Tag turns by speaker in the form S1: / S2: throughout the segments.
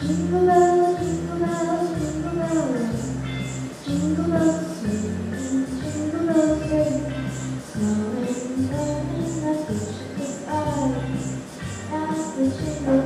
S1: Jingle bells, jingle bells, jingle bells, jingle bells, jingle bells, jingle the jingle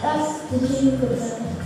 S1: That's the jingle bell.